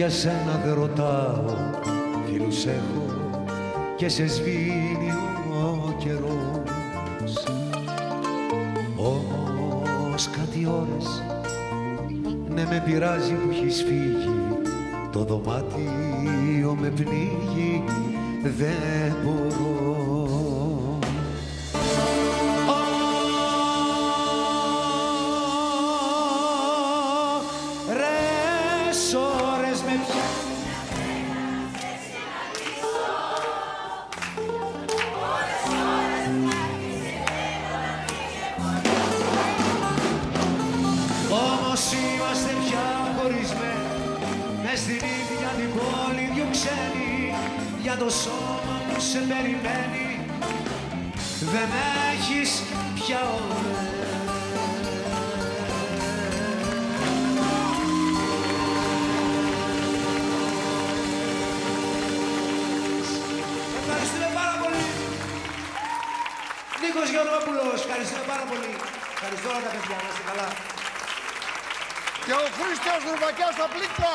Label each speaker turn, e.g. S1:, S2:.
S1: Για σένα δεν ρωτάω, φίλους έχω και σε σβήνει ο καιρός. Όμως κάτι ώρες, ναι με πειράζει που έχεις φύγει, το δωμάτιο με πνίγει, δεν μπορώ. Με πιάνουν Όμως είμαστε πια χωρισμένοι. Μες στην ίδια την πόλη δυο ξένοι. Για το σώμα που σε περιμένει. Δεν έχεις πια ώρες Νίκος Γεωργόπουλος, ευχαριστούμε πάρα πολύ. Ευχαριστώ όλα τα παιδιά, να είστε καλά.
S2: Και ο Χρήστος Ρουβακιάς στα πλήκτρα.